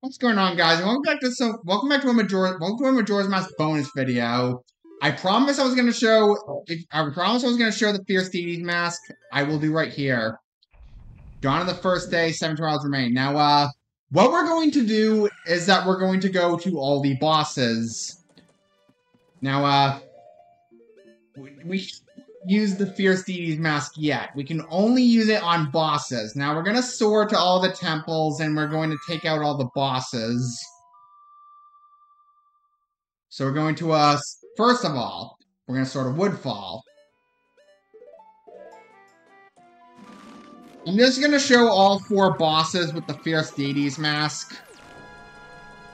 What's going on, guys? Welcome back to some. Welcome back to a Major. Welcome to a Majora's Mask bonus video. I promise I was going to show. I promise I was going to show the Fierce Deity's mask. I will do right here. Dawn of the first day. Seven trials remain. Now, uh, what we're going to do is that we're going to go to all the bosses. Now, uh, we use the Fierce Deity's mask yet. We can only use it on bosses. Now we're going to soar to all the temples and we're going to take out all the bosses. So we're going to, uh, first of all, we're going to soar to Woodfall. I'm just going to show all four bosses with the Fierce Deity's mask.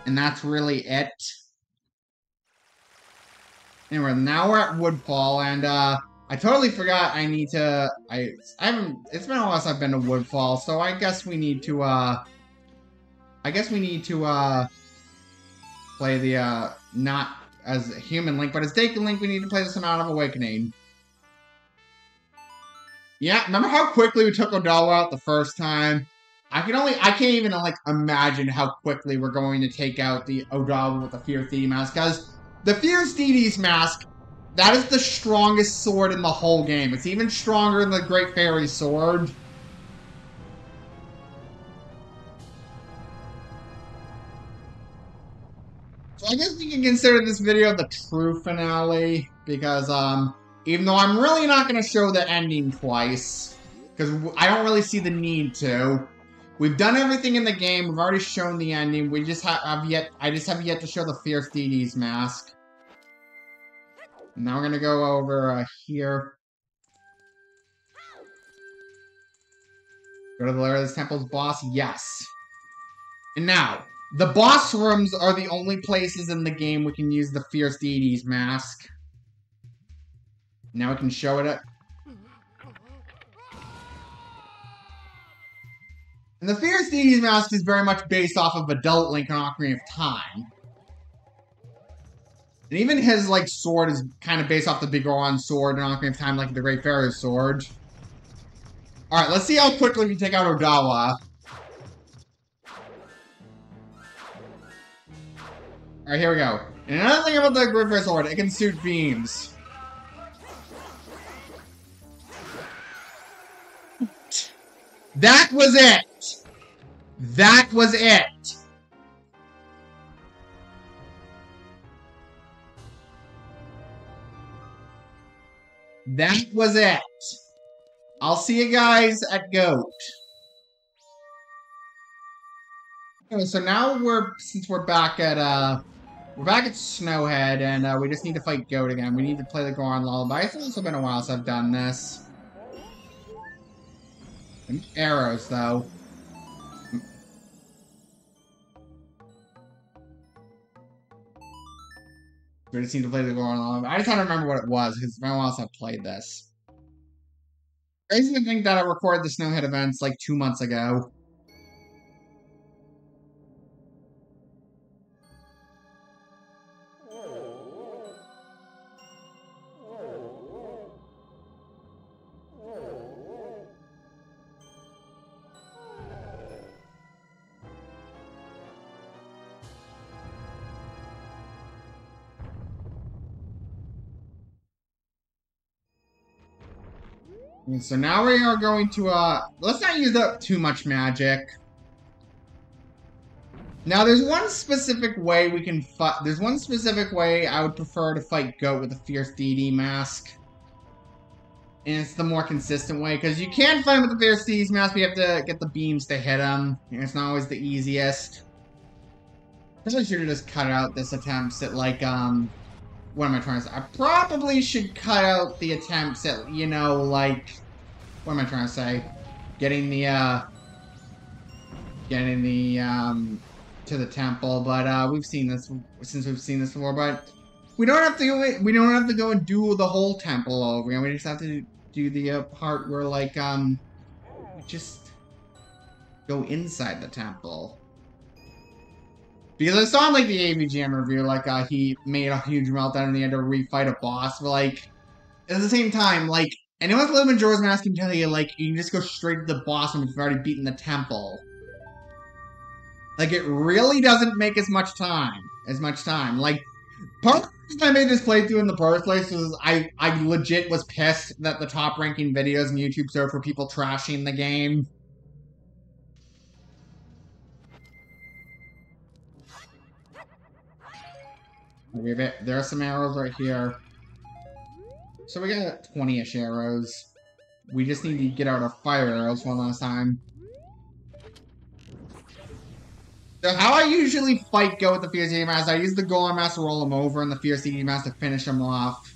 And that's really it. Anyway, now we're at Woodfall, and, uh, I totally forgot I need to, I, I haven't, it's been a while since I've been to Woodfall, so I guess we need to, uh, I guess we need to, uh, play the, uh, not as a human Link, but as Deku Link, we need to play the Sonata of Awakening. Yeah, remember how quickly we took Odolwa out the first time? I can only, I can't even, like, imagine how quickly we're going to take out the Odolwa with the Fierce Deity mask, because the Fierce Deity's mask that is the strongest sword in the whole game. It's even stronger than the Great Fairy Sword. So I guess we can consider this video the true finale, because, um, even though I'm really not going to show the ending twice, because I don't really see the need to. We've done everything in the game, we've already shown the ending, we just have yet, I just have yet to show the Fierce Deity's mask. Now we're gonna go over uh, here. Go to the lair of this temple's boss? Yes. And now, the boss rooms are the only places in the game we can use the Fierce Deity's mask. Now we can show it. At... And the Fierce Deity's mask is very much based off of Adult Link and Ocarina of Time. And even his, like, sword is kind of based off the Big Goron sword and Ocarina of Time, like the Great Fairy sword. Alright, let's see how quickly we take out Odolwa. Alright, here we go. And another thing about the Great Fairy sword, it can shoot beams. That was it! That was it! That was it. I'll see you guys at Goht. Okay, so now we're, since we're back at, uh, we're back at Snowhead, and uh, we just need to fight Goht again. We need to play the Goron Lullaby. It's also been a while since I've done this. And arrows, though. We just need to play the Goron Lullaby. I just to remember what it was, because it's been a while since I played this. Crazy to think that I recorded the Snowhead events like two months ago. So now we are going to, uh, let's not use up too much magic. Now, there's one specific way we can fight, there's one specific way I would prefer to fight Goht with a Fierce Deity mask. And it's the more consistent way, because you can fight with the Fierce Deity mask, but you have to get the beams to hit him. And it's not always the easiest. I should have just cut out this attempts at, like, um, what am I trying to say? I probably should cut out the attempts at, you know, like, what am I trying to say? Getting the, uh, getting the, um, to the temple, but, uh, we've seen this, since we've seen this before, but we don't have to, go, we don't have to go and do the whole temple over again, we just have to do the uh, part where, like, um, just go inside the temple. Because I saw in, like, the AVGN review, like, uh, he made a huge meltdown and he had to refight a boss, but, like, at the same time, like, anyone with lived Majora's Mask can tell you, like, you can just go straight to the boss when you've already beaten the temple. Like, it really doesn't make as much time. As much time. Like, part of the reason I made this playthrough in the first place was I, I legit was pissed that the top ranking videos on YouTube serve for people trashing the game. We have it. There are some arrows right here. So we got 20-ish arrows. We just need to get out our fire arrows one last time. So how I usually fight go with the Fierce Deity Mask, I use the Goron Mask to roll him over and the Fierce Deity Mask to finish him off.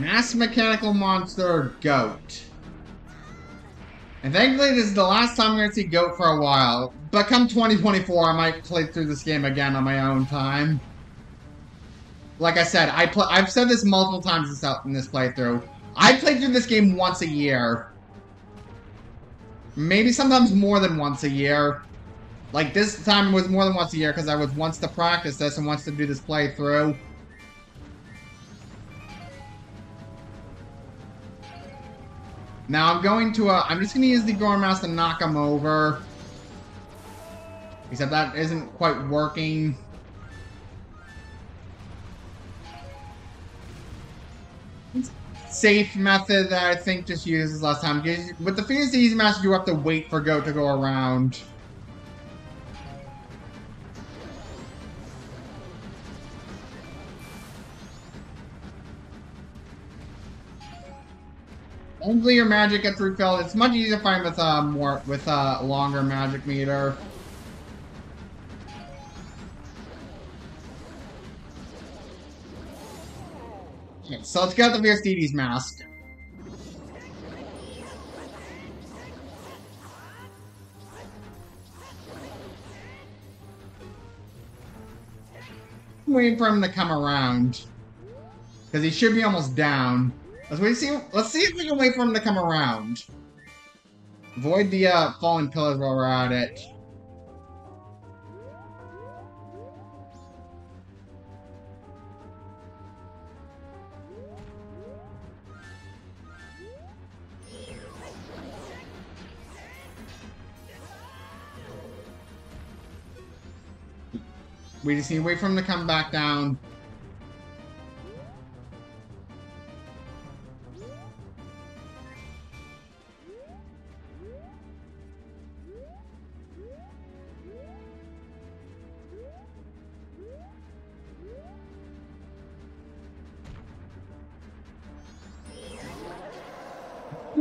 Mass Mechanical Monster Goht. And thankfully, this is the last time I'm going to see Goht for a while. But come 2024, I might play through this game again on my own time. Like I said, I play. I've said this multiple times this in this playthrough. I play through this game once a year. Maybe sometimes more than once a year. Like, this time was more than once a year because I was once to practice this and once to do this playthrough. Now I'm going to, uh, I'm just going to use the Gormass to knock him over. Except that isn't quite working. Safe method that I think just uses last time. With the Phoenix Easy Master, you have to wait for Goht to go around. Hopefully your magic gets refilled. It's much easier to find with uh, more with a uh, longer magic meter. Okay, so let's get the Deity's mask. waiting for him to come around. Because he should be almost down. Let's wait. See. Let's see if we can wait for him to come around. Avoid the uh, fallen pillars while we're at it. We just need to wait for him to come back down.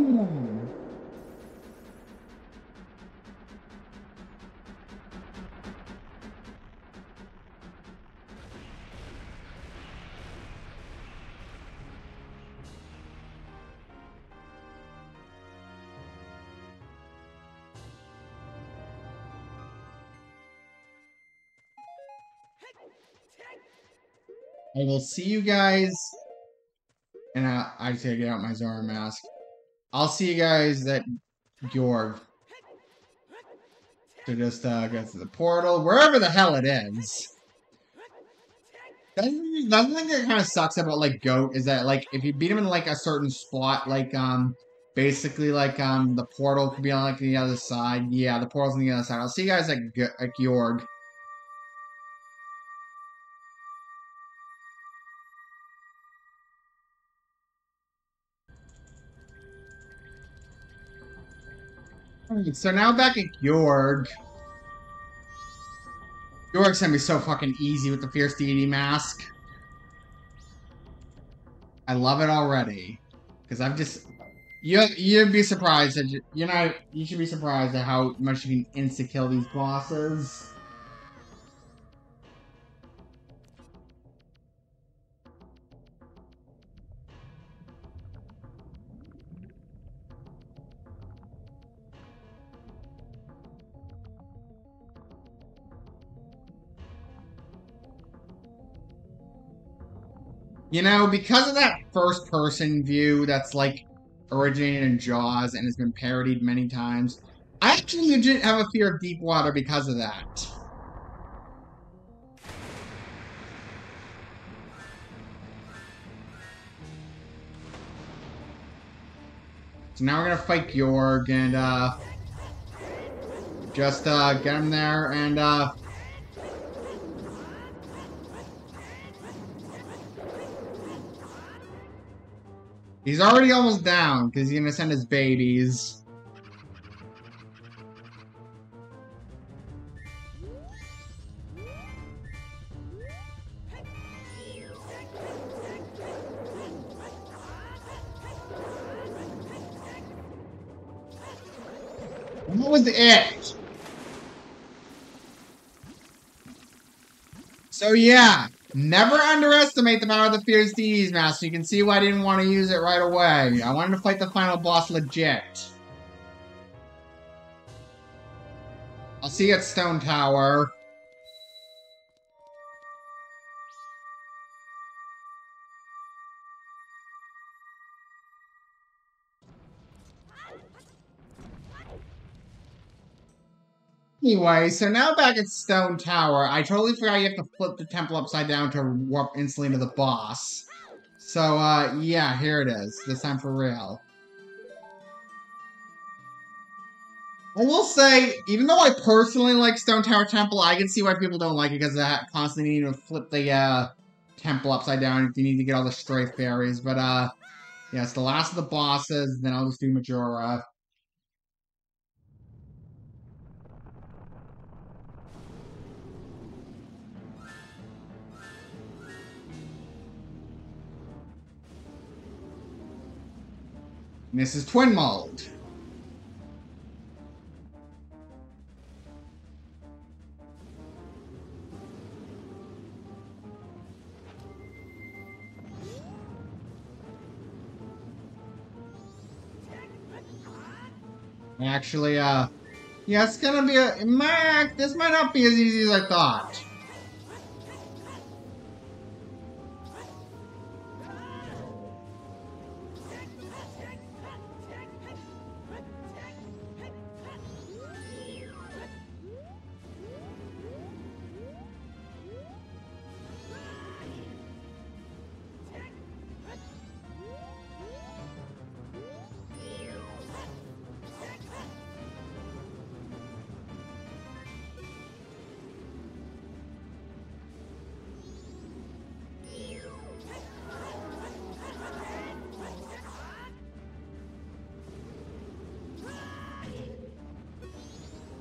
I will see you guys. And I, I take get out my Zora mask. I'll see you guys at Gyorg. To just uh, go to the portal, wherever the hell it is. That's the thing that kind of sucks about like Goht is that like if you beat him in like a certain spot, like um basically like um the portal could be on like the other side. Yeah, the portal's on the other side. I'll see you guys at, at Gyorg. So now back at Gyorg. Gyorg's gonna be so fucking easy with the Fierce Deity mask. I love it already. Because I've just... You, you'd be surprised that... You, you know, you should be surprised at how much you can insta-kill these bosses. You know, because of that first person view that's like originated in Jaws and has been parodied many times, I actually legit have a fear of deep water because of that. So now we're gonna fight Gyorg and uh, just uh, get him there and uh, He's already almost down because he's gonna send his babies. What was it? So yeah, never underestimate the power of the Fierce Deity's Mask. You can see why I didn't want to use it right away. I wanted to fight the final boss legit. I'll see you at Stone Tower. Anyway, so now back at Stone Tower, I totally forgot you have to flip the temple upside down to warp instantly to the boss. So, uh, yeah, here it is. This time for real. I will say, even though I personally like Stone Tower Temple, I can see why people don't like it because I constantly need to flip the, uh, temple upside down if you need to get all the stray fairies. But, uh, yeah, it's the last of the bosses, then I'll just do Majora. And this is Twin Mold. Actually, uh, yeah, it's gonna be a, Mac, this might not be as easy as I thought.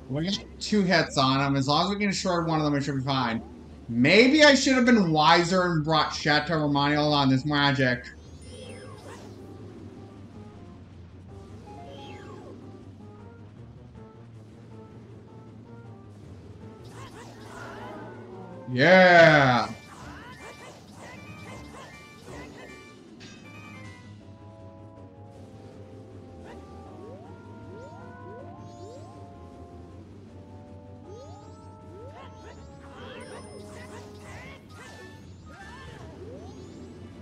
We got two hits on him. As long as we can destroy one of them, it should be fine. Maybe I should have been wiser and brought Chateau Romaniel on this magic. Yeah!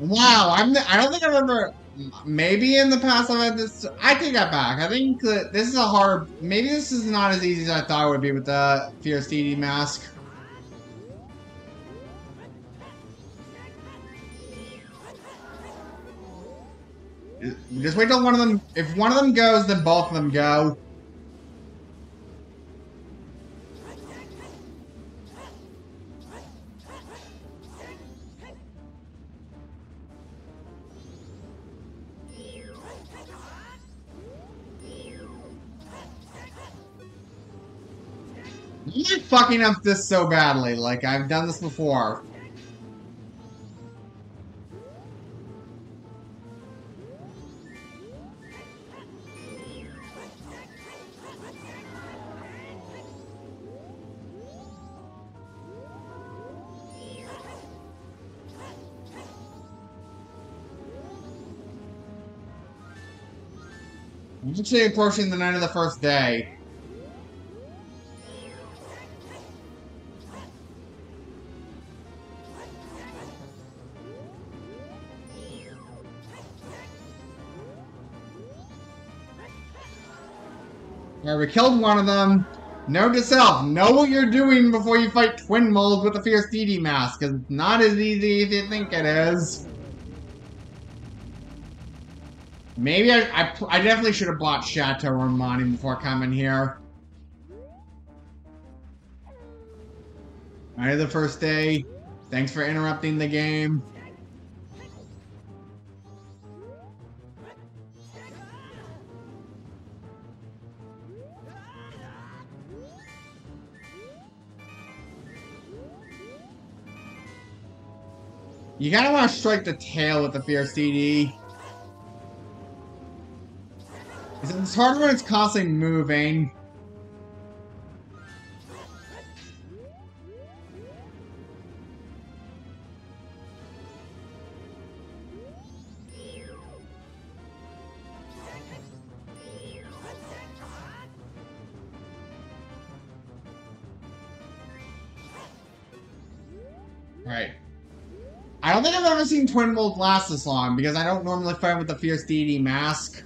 Wow, I'm. The, I don't think I remember. Maybe in the past I've had this. I take that back. I think that this is a hard. Maybe this is not as easy as I thought it would be with the Fierce Deity mask. Just wait till one of them. If one of them goes, then both of them go. I'm fucking up this so badly. Like, I've done this before. I'm actually approaching the night of the first day. Killed one of them. Note to self, know what you're doing before you fight Twin Mold with the Fierce Deity mask, because it's not as easy as you think it is. Maybe I, I, I definitely should have bought Chateau Romani before coming here. Alright, the first day. Thanks for interrupting the game. You of want to strike the tail with the Fierce Deity. It's harder when it's constantly moving. Seen Twin Mold last this long, because I don't normally fight with the Fierce Deity mask.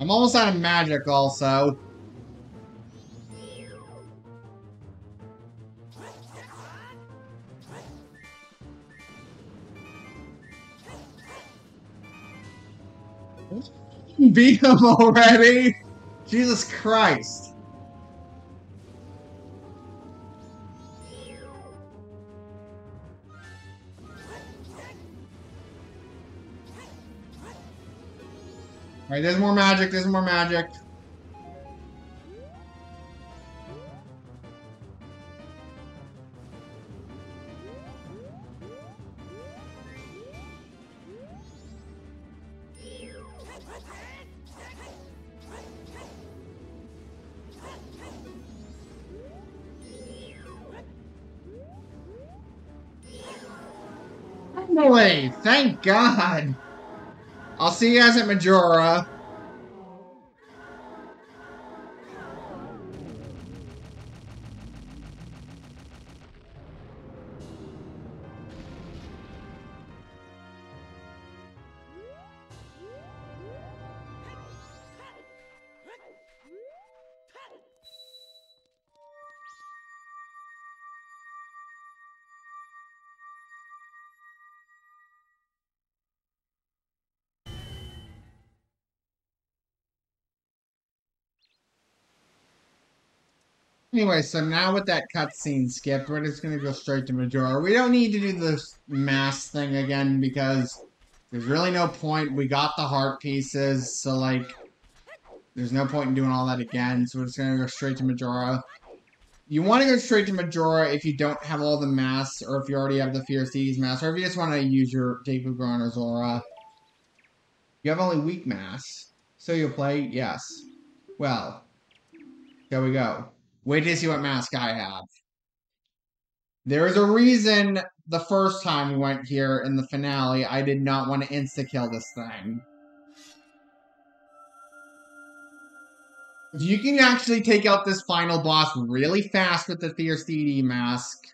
I'm almost out of magic also. Beat him already? Jesus Christ. Alright, there's more magic, there's more magic. Finally! Thank God! I'll see you guys at Majora. Anyway, so now with that cutscene skipped, we're just gonna go straight to Majora. We don't need to do this mass thing again because there's really no point. We got the heart pieces, so like, there's no point in doing all that again. So we're just gonna go straight to Majora. You want to go straight to Majora if you don't have all the masks, or if you already have the Fierce Deity's mask, or if you just want to use your Deku Goron or Zora. You have only weak masks, so you'll play? Yes. Well, there we go. Wait to see what mask I have. There is a reason the first time we went here in the finale, I did not want to insta-kill this thing. If You can actually take out this final boss really fast with the Fierce Deity mask.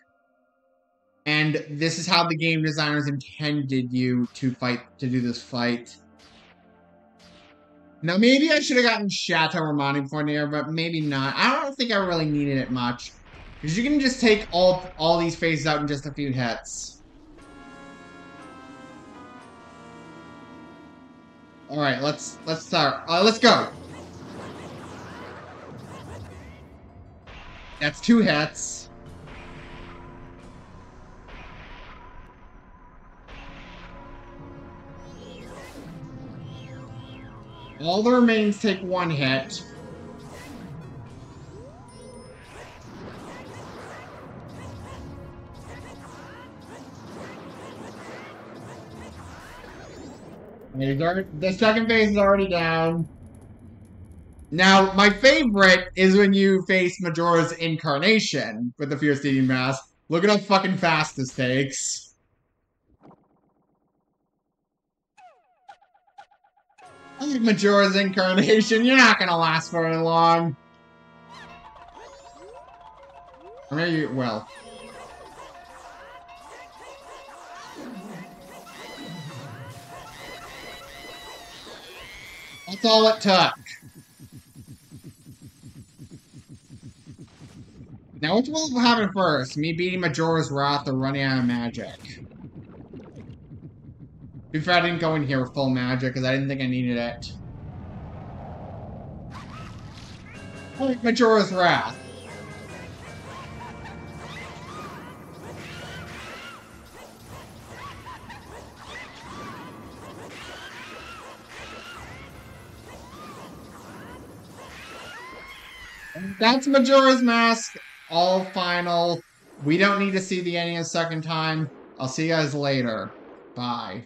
And this is how the game designers intended you to fight, to do this fight. Now, maybe I should have gotten Chateau Romani there, but maybe not. I don't think I really needed it much. Because you can just take all all these phases out in just a few hits. Alright, let's let's start. Uh, let's go. That's two hits. All the remains take one hit. The second phase is already down. Now, my favorite is when you face Majora's Incarnation with the Fierce Deity Mask. Look at how fucking fast this takes. I think Majora's Incarnation, you're not gonna last very long. Or maybe, well. That's all it took. Now, which will happen first? Me beating Majora's Wrath or running out of magic? Before I didn't go in here with full magic because I didn't think I needed it. Majora's Wrath. That's Majora's Mask. All final. We don't need to see the ending a second time. I'll see you guys later. Bye.